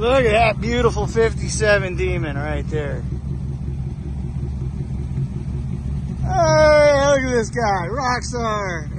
Look at that beautiful 57 Demon right there. Hey, look at this guy, rock star.